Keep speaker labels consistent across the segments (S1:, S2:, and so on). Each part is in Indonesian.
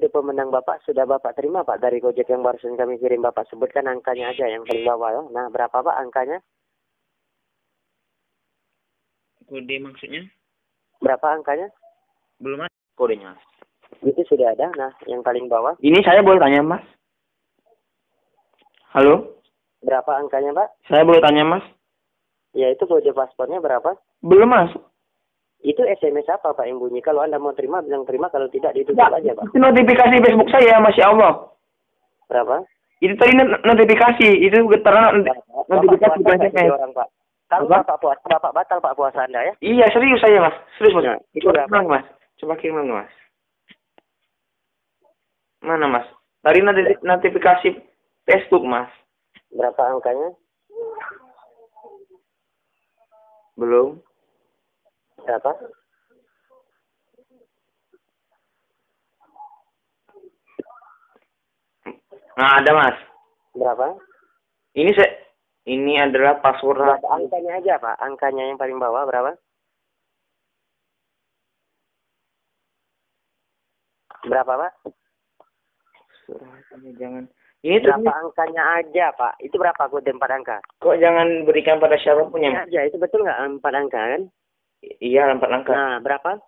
S1: Di pemenang Bapak sudah Bapak terima Pak dari Gojek yang barusan kami kirim Bapak sebutkan angkanya aja yang paling bawah ya. Nah, berapa Pak angkanya?
S2: Kode maksudnya?
S1: Berapa angkanya?
S2: Belum ada kodenya. Mas.
S1: Itu sudah ada. Nah, yang paling bawah
S2: Ini saya boleh tanya, Mas? Halo?
S1: berapa angkanya Pak?
S2: Saya boleh tanya, Mas?
S1: Ya itu kode paspornya berapa?
S2: Belum, Mas.
S1: Itu SMS apa Pak yang bunyi? Kalau Anda mau terima bilang terima, kalau tidak ditutup aja Pak.
S2: Itu notifikasi Facebook saya, Masya Allah.
S1: Berapa?
S2: Itu tadi not- notifikasi, itu getaran not-
S1: Bapak
S2: notifikasi
S1: puasa jadi
S2: SMS.
S1: orang Pak. Kalau
S2: Apa?
S1: Bapak puasa, Bapak batal Pak puasa Anda ya?
S2: Iya, serius saya, Mas. Serius, Mas.
S1: Nah, itu
S2: Coba
S1: berapa?
S2: kirim Mas. Coba kirim lagi, Mas. Mana, Mas? Tadi noti- notifikasi Facebook, Mas.
S1: Berapa angkanya?
S2: Belum.
S1: Berapa?
S2: Nah, ada, Mas.
S1: Berapa?
S2: Ini saya ini adalah password
S1: Berapa angkanya aja Pak? Angkanya yang paling bawah berapa? Berapa Pak?
S2: Jangan. Ini tuh
S1: Berapa angkanya aja Pak? Itu berapa kode empat angka?
S2: kok jangan berikan pada siapa pun yang
S1: aja itu betul nggak empat angka kan?
S2: Iya empat angka.
S1: Nah berapa?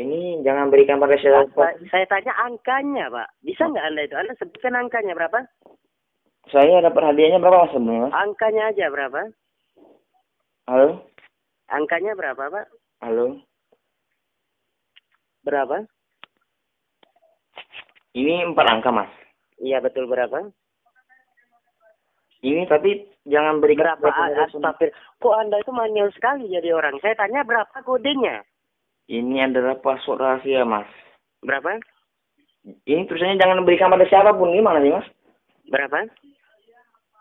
S2: Ini jangan berikan pada
S1: Saya, saya tanya angkanya Pak. Bisa nggak Anda itu? Anda sebutkan angkanya berapa?
S2: Saya dapat hadiahnya berapa? Mas?
S1: Angkanya aja berapa?
S2: Halo,
S1: Angkanya berapa Pak?
S2: halo.
S1: Berapa?
S2: Ini empat angka mas.
S1: Iya betul berapa?
S2: Ini tapi jangan berikan
S1: Berapa astagfir? Kok Anda itu manual sekali jadi orang? Saya tanya berapa kodenya?
S2: Ini adalah password rahasia mas.
S1: Berapa?
S2: Ini tulisannya jangan berikan pada siapa pun. Gimana sih mas?
S1: Berapa?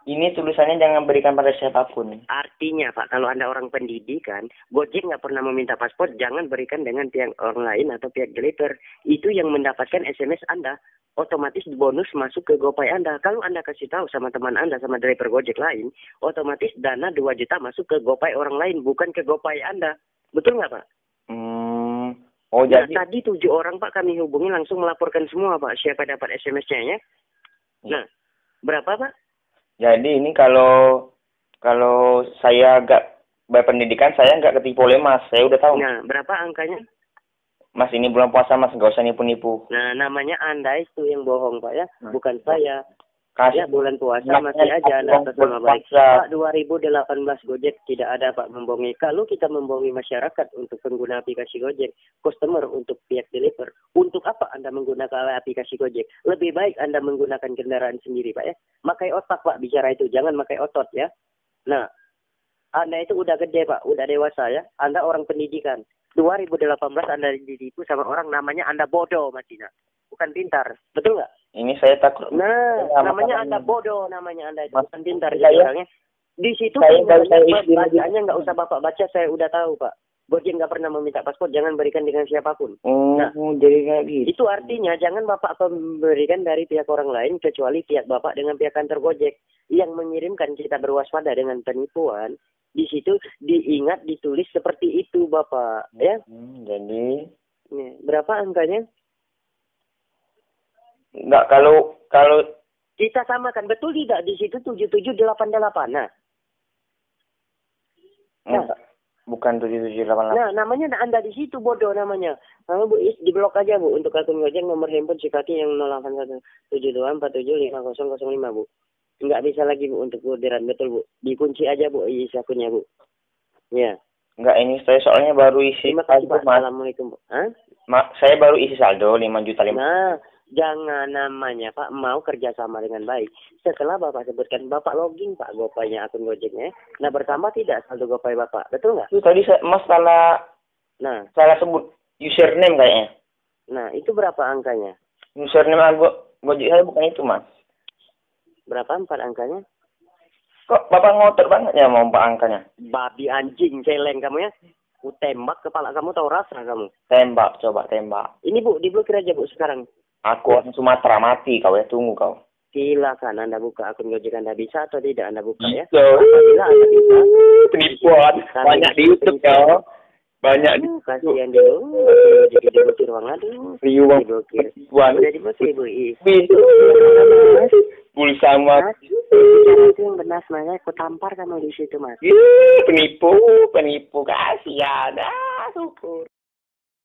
S2: Ini tulisannya jangan berikan pada siapa pun.
S1: Artinya Pak, kalau Anda orang pendidikan, Gojek nggak pernah meminta paspor, jangan berikan dengan pihak orang lain atau pihak deliver. Itu yang mendapatkan SMS Anda. Otomatis bonus masuk ke GoPay Anda. Kalau Anda kasih tahu sama teman Anda, sama driver Gojek lain, otomatis dana 2 juta masuk ke GoPay orang lain, bukan ke GoPay Anda. Betul nggak Pak?
S2: Hmm. Oh
S1: Nah,
S2: jadi
S1: tadi tujuh orang Pak kami hubungi langsung melaporkan semua Pak, siapa dapat SMS-nya ya. Nah, berapa Pak?
S2: Jadi ini kalau kalau saya agak berpendidikan saya nggak ketipu oleh mas. Saya udah tahu.
S1: Nah, berapa angkanya?
S2: Mas ini bulan puasa mas nggak usah nipu-nipu.
S1: Nah, namanya Anda itu yang bohong, Pak ya,
S2: Nah.
S1: bukan saya.
S2: Kasih.
S1: Ya, bulan puasa masih aja Anda atas nama baik. Pak, 2018 Gojek tidak ada Pak membohongi. Kalau kita membohongi masyarakat untuk pengguna aplikasi Gojek, customer untuk pihak deliver, untuk apa Anda menggunakan aplikasi Gojek? Lebih baik Anda menggunakan kendaraan sendiri, Pak ya. Makai otak, Pak, bicara itu. Jangan makai otot ya. Nah, Anda itu udah gede, Pak, udah dewasa ya. Anda orang pendidikan. 2018 Anda ditipu sama orang namanya Anda bodoh, Mas Dina. Bukan pintar. Betul nggak?
S2: Ini saya takut.
S1: Nah,
S2: Ya,
S1: namanya Anda bodoh namanya Anda itu
S2: Mas-
S1: bukan pintar
S2: saya-
S1: jadi orangnya. Di situ
S2: saya saya lagi.
S1: bacaannya nggak usah Bapak baca, saya udah tahu, Pak. Gojek nggak pernah meminta paspor, jangan berikan dengan siapa pun.
S2: Oh,
S1: Nah.
S2: jadi kayak gitu.
S1: Itu artinya jangan Bapak memberikan dari pihak orang lain kecuali pihak Bapak dengan pihak kantor Gojek yang mengirimkan kita berwaspada dengan penipuan. Di situ diingat ditulis seperti itu, Bapak. Ya,
S2: Hmm, jadi
S1: berapa angkanya?
S2: Nggak kalau kalau
S1: Kita samakan betul tidak di situ 7788. Nah, Ya.
S2: enggak, bukan tujuh tujuh delapan delapan.
S1: Nah, namanya Anda di situ bodoh namanya. Kamu Bu, is- di blok aja Bu untuk akun Gojek nomor handphone si kaki yang 0817247505 Bu. Enggak bisa lagi Bu untuk orderan betul Bu. Dikunci aja Bu isi akunnya Bu. Ya.
S2: Enggak ini saya soalnya baru isi
S1: Terima kasih
S2: saldo
S1: Pak.
S2: mas.
S1: Assalamualaikum Bu. Hah?
S2: Ma- saya baru isi saldo lima juta lima.
S1: Nah, jangan namanya Pak mau kerjasama dengan baik. Setelah Bapak sebutkan Bapak login Pak Gopaynya akun Gojeknya. Nah, bertambah tidak saldo Gopay Bapak. Betul nggak?
S2: Tadi saya, mas salah
S1: Nah,
S2: salah sebut username kayaknya.
S1: nah itu berapa angkanya?
S2: Username aku Gojek saya bukan itu mas.
S1: Berapa empat angkanya?
S2: Kok bapak ngotot banget ya mau empat angkanya?
S1: babi anjing celeng kamu ya ku tembak kepala kamu tahu rasa kamu
S2: Tembak coba tembak.
S1: ini bu diblokir aja bu sekarang
S2: Aku orang Sumatera mati kau ya tunggu kau.
S1: silakan anda buka akun gojek anda bisa atau tidak anda buka ya
S2: Gitu.
S1: apabila anda bisa
S2: Penipuan banyak di
S1: bisa
S2: YouTube kau. banyak di
S1: Aduh, kasihan dulu. Masih jadi dibukir ruang aduh.
S2: Bang.
S1: Dibukir.
S2: Buan.
S1: Udah dibukir, Bu. Mas,
S2: Pulsa mas.
S1: bicara itu yang benar sebenarnya aku tampar kamu di situ, Mas.
S2: Penipu, penipu kasihan. Ah, syukur.